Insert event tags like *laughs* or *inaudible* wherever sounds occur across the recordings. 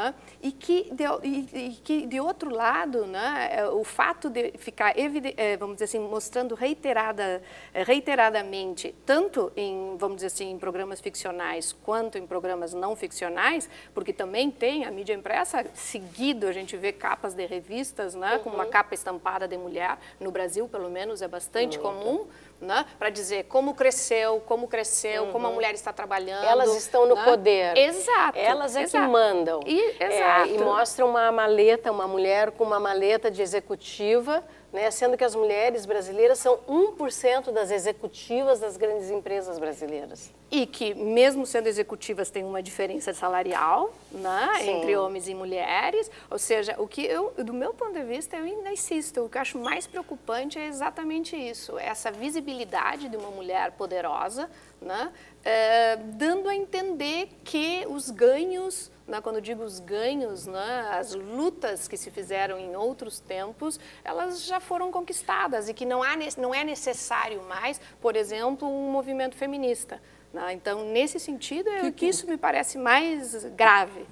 né? e, que de, e, e que, de outro lado, né, é, o fato de ficar, é, vamos dizer assim, mostrando reiterada, é, reiteradamente, tanto em, vamos dizer assim, em programas ficcionais quanto em programas não ficcionais, porque também tem a mídia impressa, seguido a gente vê capas de revistas, né, uhum. com uma capa estampada de mulher, no Brasil, pelo menos, é bastante uhum. comum, né, para dizer como cresceu, como cresceu, uhum. como a uhum. mulher está trabalhando. Elas estão no né? poder. Exato. Elas é exato. que mandam. E, exato. É, e mostram uma maleta, uma mulher com uma maleta de executiva, né, sendo que as mulheres brasileiras são 1% das executivas das grandes empresas brasileiras. E que, mesmo sendo executivas, tem uma diferença salarial né, entre homens e mulheres. Ou seja, o que eu, do meu ponto de vista, eu ainda insisto, o que eu acho mais preocupante é exatamente isso, essa visibilidade de uma mulher poderosa, né, é, dando a entender que os ganhos né, quando digo os ganhos, né, as lutas que se fizeram em outros tempos, elas já foram conquistadas e que não, há, não é necessário mais, por exemplo, um movimento feminista. Né? Então, nesse sentido, é que, que isso me parece mais grave.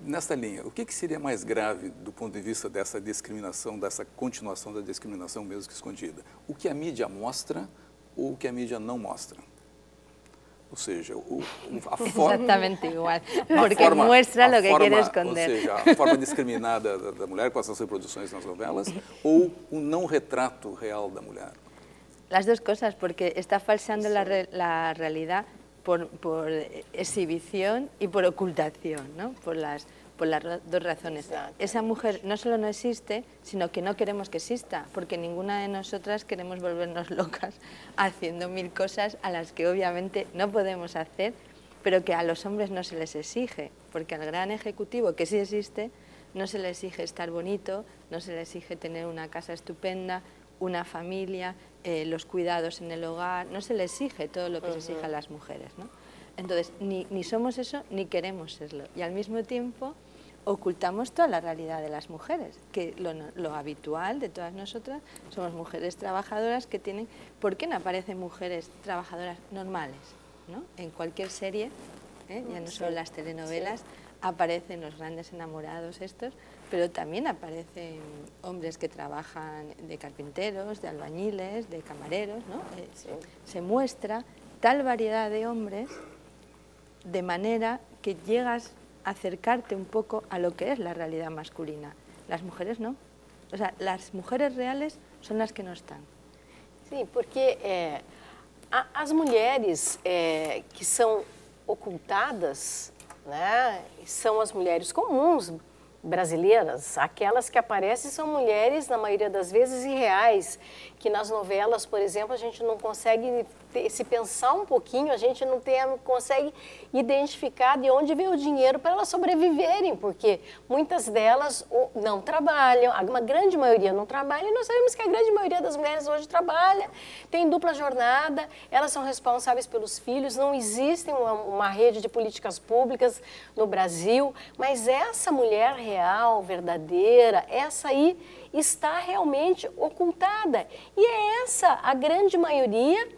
Nesta linha, o que, que seria mais grave do ponto de vista dessa discriminação, dessa continuação da discriminação mesmo que escondida? O que a mídia mostra ou o que a mídia não mostra? Ou seja, o, a forma... Exatamente igual, porque forma, muestra o que forma, quer esconder. Ou seja, a forma discriminada da, da mulher com essas reproduções nas novelas *laughs* ou o não retrato real da mulher? Las dos cosas, porque está falseando la, la realidad por, por exhibición y por ocultación, ¿no? por las por las dos razones. Esa mujer no solo no existe, sino que no queremos que exista, porque ninguna de nosotras queremos volvernos *laughs* locas haciendo mil cosas a las que obviamente no podemos hacer, pero que a los hombres no se les exige, porque al gran ejecutivo, que sí existe, no se le exige estar bonito, no se le exige tener una casa estupenda, una familia, eh, los cuidados en el hogar, no se le exige todo lo que se exige a las mujeres. ¿no? Entonces, ni, ni somos eso, ni queremos serlo. Y al mismo tiempo, ocultamos toda la realidad de las mujeres, que lo, habitual de todas nosotras somos mujeres trabajadoras que tienen... ¿Por qué no aparecen mujeres trabajadoras normales? ¿no? En cualquier serie, ¿eh? ya no solo las telenovelas, aparecen los grandes enamorados estos, pero también aparecen hombres que trabajan de carpinteros, de albañiles, de camareros, ¿no? Eh, se muestra tal variedad de hombres de manera que llegas acercarte un poco a lo que es la realidad masculina. Las mujeres no. O sea, las mujeres reales son las que no están. Sim, porque é, as mulheres é, que são ocultadas, né, são as mulheres comuns brasileiras, aquelas que aparecem são mulheres, na maioria das vezes, irreais, que nas novelas, por exemplo, a gente não consegue se pensar um pouquinho, a gente não tem, consegue identificar de onde veio o dinheiro para elas sobreviverem, porque muitas delas não trabalham, uma grande maioria não trabalha, e nós sabemos que a grande maioria das mulheres hoje trabalha, tem dupla jornada, elas são responsáveis pelos filhos, não existe uma, uma rede de políticas públicas no Brasil, mas essa mulher real, verdadeira, essa aí está realmente ocultada. E é essa a grande maioria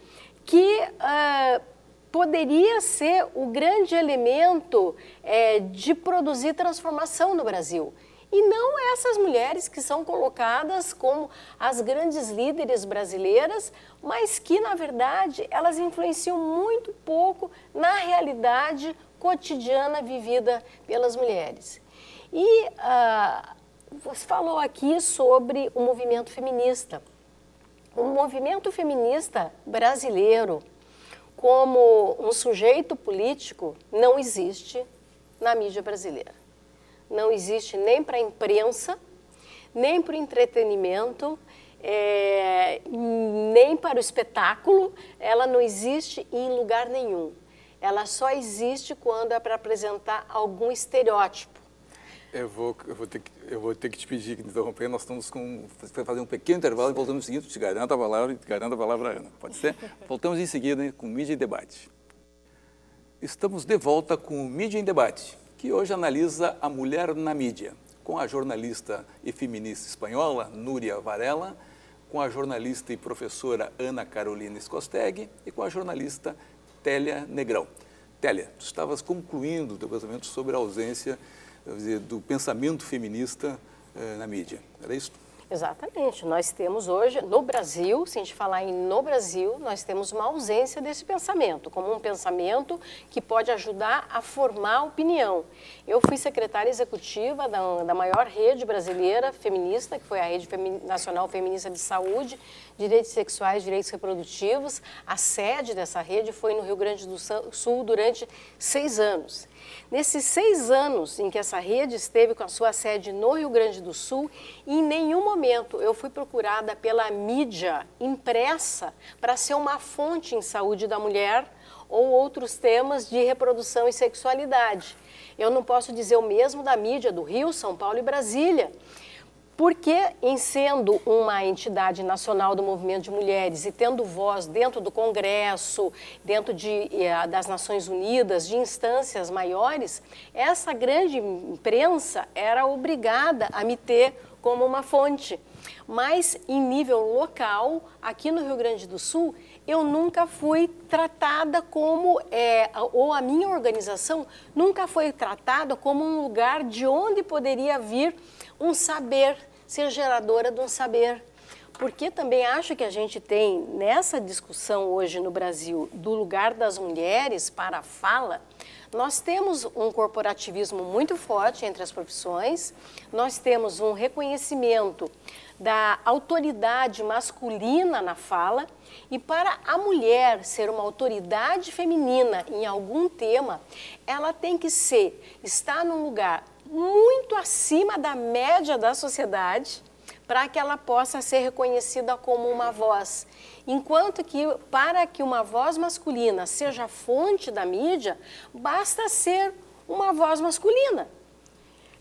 que uh, poderia ser o grande elemento é, de produzir transformação no Brasil. E não essas mulheres que são colocadas como as grandes líderes brasileiras, mas que, na verdade, elas influenciam muito pouco na realidade cotidiana vivida pelas mulheres. E uh, você falou aqui sobre o movimento feminista o movimento feminista brasileiro como um sujeito político não existe na mídia brasileira. Não existe nem para a imprensa, nem para o entretenimento, é, nem para o espetáculo. Ela não existe em lugar nenhum. Ela só existe quando é para apresentar algum estereótipo eu vou, eu, vou ter que, eu vou ter que te pedir que interromper. Nós estamos com fazer um pequeno intervalo e voltamos em seguida. Te garanto a palavra, te garanto a palavra, Ana. Pode ser? *laughs* Voltamos em seguida com Mídia em Debate. Estamos de volta com o Mídia em Debate, que hoje analisa a mulher na mídia, com a jornalista e feminista espanhola Núria Varela, com a jornalista e professora Ana Carolina Escosteg e com a jornalista Télia Negrão. Télia, tu estavas concluindo o teu pensamento sobre a ausência dizer, do pensamento feminista eh, na mídia. Era isso? Exatamente. Nós temos hoje, no Brasil, se a gente falar em no Brasil, nós temos uma ausência desse pensamento, como um pensamento que pode ajudar a formar opinião. Eu fui secretária executiva da, da maior rede brasileira feminista, que foi a Rede Nacional Feminista de Saúde, Direitos Sexuais, Direitos Reprodutivos. A sede dessa rede foi no Rio Grande do Sul durante seis anos. Nesses seis anos em que essa rede esteve com a sua sede no Rio Grande do Sul, em nenhum momento eu fui procurada pela mídia impressa para ser uma fonte em saúde da mulher ou outros temas de reprodução e sexualidade. Eu não posso dizer o mesmo da mídia do Rio, São Paulo e Brasília porque, em sendo uma entidade nacional do movimento de mulheres e tendo voz dentro do Congresso, dentro de, eh, das Nações Unidas, de instâncias maiores, essa grande imprensa era obrigada a me ter como uma fonte. Mas, em nível local, aqui no Rio Grande do Sul, eu nunca fui tratada como, é, ou a minha organização nunca foi tratada como um lugar de onde poderia vir um saber ser geradora de um saber. Porque também acho que a gente tem nessa discussão hoje no Brasil do lugar das mulheres para a fala, nós temos um corporativismo muito forte entre as profissões, nós temos um reconhecimento da autoridade masculina na fala e para a mulher ser uma autoridade feminina em algum tema, ela tem que ser, estar num lugar muito acima da média da sociedade para que ela possa ser reconhecida como uma voz. Enquanto que, para que uma voz masculina seja fonte da mídia, basta ser uma voz masculina.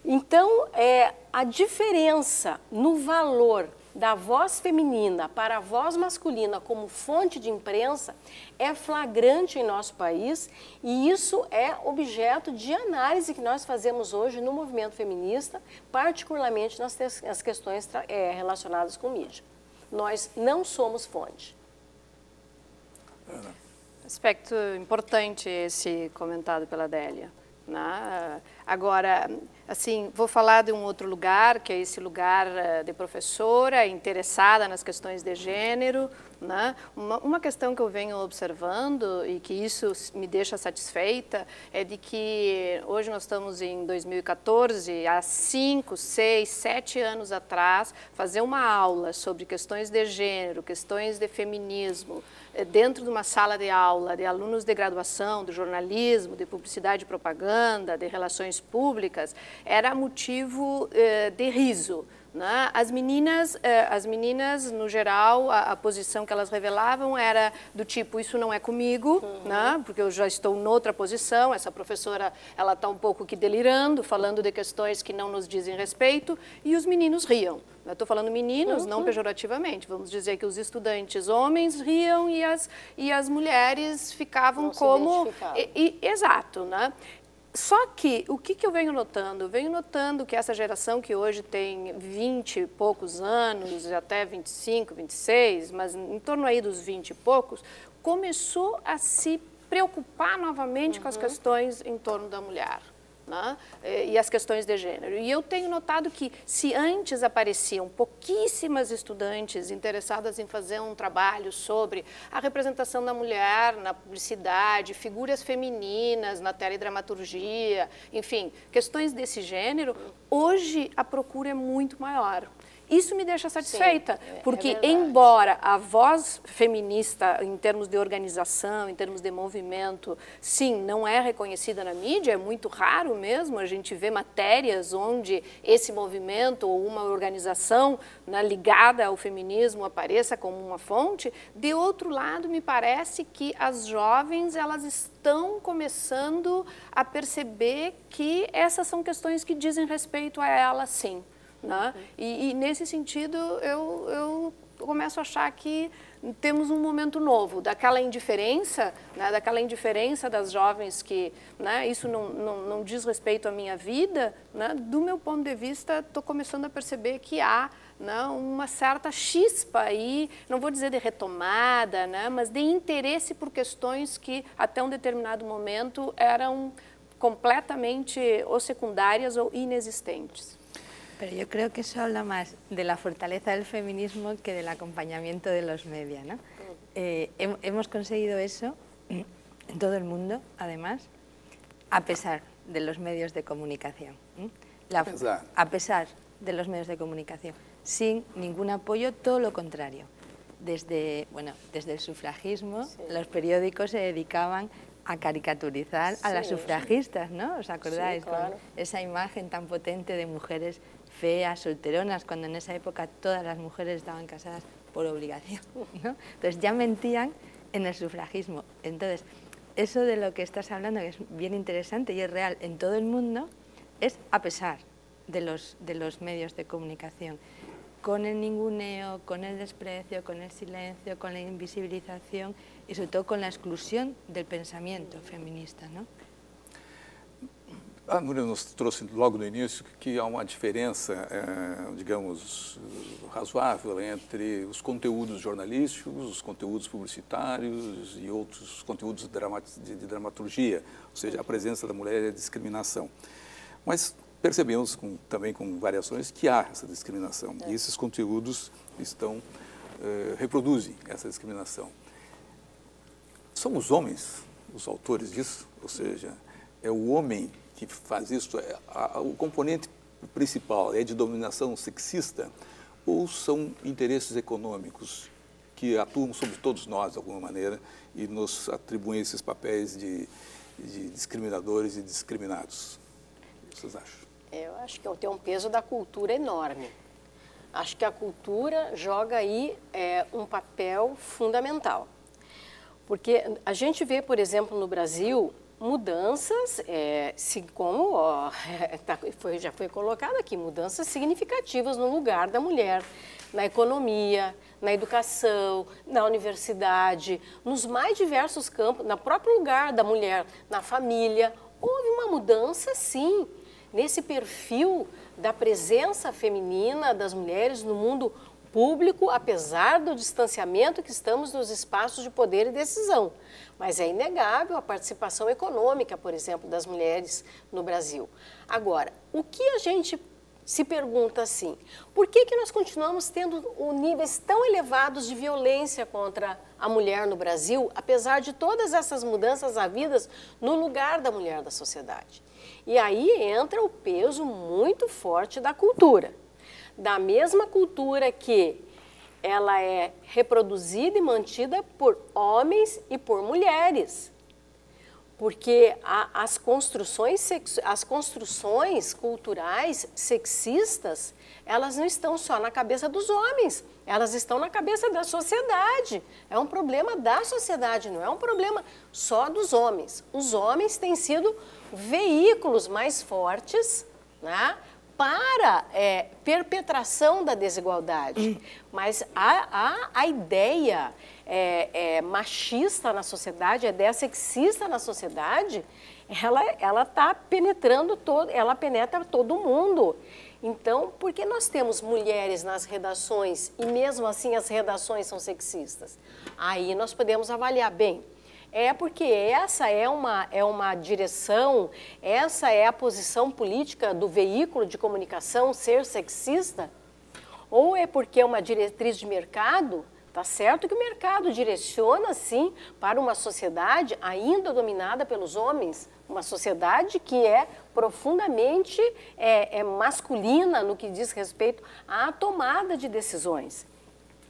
Então, é, a diferença no valor da voz feminina para a voz masculina como fonte de imprensa é flagrante em nosso país e isso é objeto de análise que nós fazemos hoje no movimento feminista, particularmente nas, nas questões é, relacionadas com mídia. Nós não somos fonte. Aspecto importante esse comentado pela Délia. Né? Agora, assim, vou falar de um outro lugar, que é esse lugar eh, de professora interessada nas questões de gênero. Né? Uma, uma questão que eu venho observando e que isso me deixa satisfeita é de que hoje nós estamos em 2014, há cinco, seis, sete anos atrás, fazer uma aula sobre questões de gênero, questões de feminismo, eh, dentro de uma sala de aula de alunos de graduação, de jornalismo, de publicidade e propaganda, de relações públicas, era motivo eh, de riso. Né? As meninas, eh, as meninas no geral, a, a, posição que elas revelavam era do tipo isso não é comigo, uhum. né? porque eu já estou noutra posição. Essa professora ela está um pouco que delirando, falando de questões que não nos dizem respeito, e os meninos riam. Estou falando meninos, uhum. não pejorativamente. Vamos dizer que os estudantes homens riam e as, e as mulheres ficavam não como. E, e, exato, né? Só que o que, que eu venho notando? Eu venho notando que essa geração que hoje tem 20 e poucos anos, até 25, 26, mas em torno aí dos 20 e poucos, começou a se preocupar novamente uhum. com as uhum. questões em torno da mulher né? e as questões de gênero. E eu tenho notado que se antes apareciam pouquíssimas estudantes interessadas em fazer um trabalho sobre a representação da mulher na publicidade, figuras femininas na teledramaturgia, enfim, questões desse gênero, hoje a procura é muito maior. Isso me deixa satisfeita, Sim, é, porque é embora a voz feminista em termos de organização, em termos de movimento, sim, não é reconhecida na mídia, é muito raro mesmo a gente ver matérias onde esse movimento ou uma organização né, ligada ao feminismo apareça como uma fonte. De outro lado, me parece que as jovens elas estão começando a perceber que essas são questões que dizem respeito a elas, sim. Né? E, e, nesse sentido, eu, eu começo a achar que temos um momento novo, daquela indiferença, né, daquela indiferença das jovens que né, isso não, não, não, diz respeito à minha vida, né, do meu ponto de vista, estou começando a perceber que há né, uma certa chispa aí, não vou dizer de retomada, né, mas de interesse por questões que até um determinado momento eram completamente ou secundárias ou inexistentes. Pero yo creo que eso habla más de la fortaleza del feminismo que del acompañamiento de los medios. ¿no? Eh, hemos conseguido eso en todo el mundo, además, a pesar de los medios de comunicación. La, a pesar de los medios de comunicación, sin ningún apoyo, todo lo contrario. Desde, bueno, desde el sufragismo, los periódicos se dedicaban a caricaturizar a las sufragistas, ¿no? ¿Os acordáis? Con esa imagen tan potente de mujeres feas, solteronas, cuando en esa época todas las mujeres estaban casadas por obligación, *laughs* ¿no? Entonces ya mentían en el sufragismo. Entonces, eso de lo que estás hablando, que es bien interesante y es real en todo el mundo, es a pesar de los, de los medios de comunicación. Con el ninguneo, con el desprecio, con el silencio, con la invisibilización y sobre todo con la exclusión del pensamiento feminista. ¿no? A Núria nos trouxe logo no início que há uma diferença, é, digamos, razoável entre os conteúdos jornalísticos, os conteúdos publicitários e outros conteúdos de, de dramaturgia, ou seja, a presença da mulher a discriminação. Mas percebemos com, também com variações que há essa discriminação e esses conteúdos estão é, reproduzem essa discriminação. São os homens os autores disso, ou seja, é o homem que faz isso, é, a, o componente principal é de dominação sexista ou são interesses econômicos que atuam sobre todos nós de alguma maneira e nos atribuem esses papéis de, de discriminadores e discriminados? O que vocês acham? Eu acho que tem um peso da cultura enorme. Acho que a cultura joga aí é, um papel fundamental. Porque a gente vê, por exemplo, no Brasil, mudanças, é, se, como ó, *laughs* tá, foi, já foi colocado aqui, mudanças significativas no lugar da mulher, na economia, na educação, na universidade, nos mais diversos campos, no próprio lugar da mulher, na família. Houve uma mudança, sim, nesse perfil da presença feminina das mulheres no mundo público, apesar do distanciamento que estamos nos espaços de poder e decisão. Mas é inegável a participação econômica, por exemplo, das mulheres no Brasil. Agora, o que a gente se pergunta assim, por que, que nós continuamos tendo níveis tão elevados de violência contra a mulher no Brasil, apesar de todas essas mudanças havidas no lugar da mulher da sociedade? E aí entra o peso muito forte da cultura da mesma cultura que ela é reproduzida e mantida por homens e por mulheres. Porque a, as, construções, as construções culturais sexistas, elas não estão só na cabeça dos homens, elas estão na cabeça da sociedade. É um problema da sociedade, não é um problema só dos homens. Os homens têm sido veículos mais fortes né, para é, perpetração da desigualdade. Mas a, a, a ideia é, é, machista na sociedade, a ideia sexista na sociedade, ela ela está penetrando todo, ela penetra todo mundo. Então, por que nós temos mulheres nas redações e mesmo assim as redações são sexistas? Aí nós podemos avaliar bem é porque essa é uma, é uma direção, essa é a posição política do veículo de comunicação ser sexista? Ou é porque é uma diretriz de mercado? Tá certo que o mercado direciona, sim, para uma sociedade ainda dominada pelos homens, uma sociedade que é profundamente é, é masculina no que diz respeito à tomada de decisões.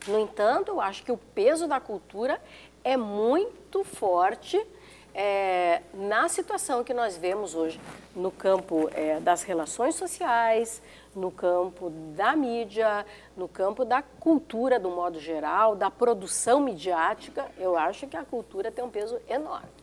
No entanto, eu acho que o peso da cultura é muito forte é, na situação que nós vemos hoje no campo é, das relações sociais, no campo da mídia, no campo da cultura do modo geral, da produção midiática, eu acho que a cultura tem um peso enorme.